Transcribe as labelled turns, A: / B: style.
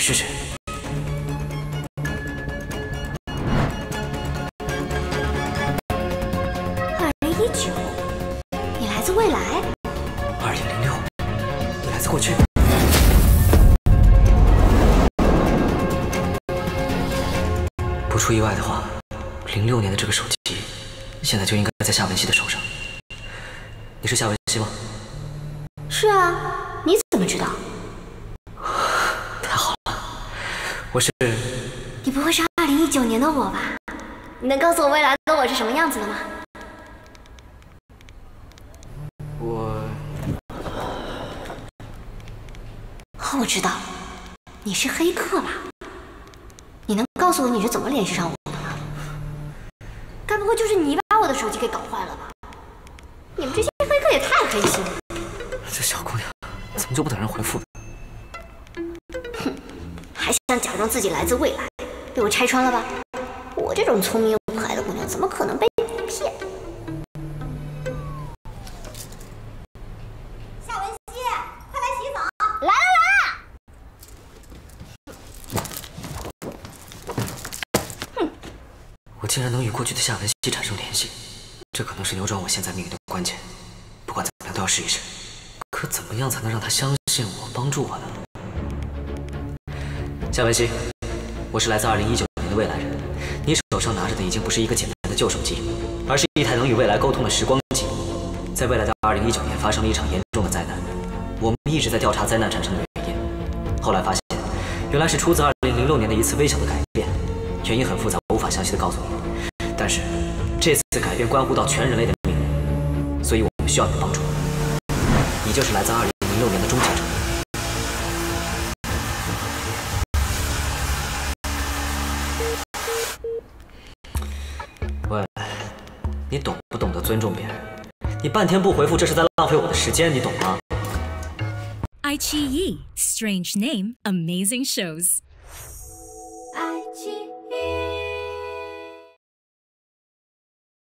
A: 是谁？
B: 二零一九，你来自未来？
A: 二零零六，你来自过去？不出意外的话，零六年的这个手机，现在就应该在夏文熙的手上。你是夏文熙吗？
B: 是啊，你怎么知道？
A: 太好了，我是……
B: 你不会是二零一九年的我吧？你能告诉我未来的我是什么样子的吗？
A: 我……
B: 哦，我知道，你是黑客吧？你能告诉我你是怎么联系上我的吗？该不会就是你把我的手机给搞坏了吧？你们这些黑客也太黑心了！
A: 这小姑娘怎么就不等人回复呢？
B: 还想假装自己来自未来，被我拆穿了吧？我这种聪明又可爱的姑娘怎么可能被你骗？
C: 夏文熙，快来洗澡！
B: 来了来
C: 了！
B: 哼，
A: 我竟然能与过去的夏文熙产生联系，这可能是扭转我现在命运的关键。不管怎么样都要试一试。可怎么样才能让他相信我，帮助我呢？夏文熙，我是来自二零一九年的未来人。你手上拿着的已经不是一个简单的旧手机，而是一台能与未来沟通的时光机。在未来的二零一九年发生了一场严重的灾难，我们一直在调查灾难产生的原因。后来发现，原来是出自二零零六年的一次微小的改变，原因很复杂，无法详细的告诉你。但是这次改变关乎到全人类的命运，所以我们需要你的帮助。你就是来自二零零六年的终结者。你懂不懂得尊重别人？你半天不回复这是在浪费我的时间你懂吗？
D: 爱奇艺 strange name amazing shows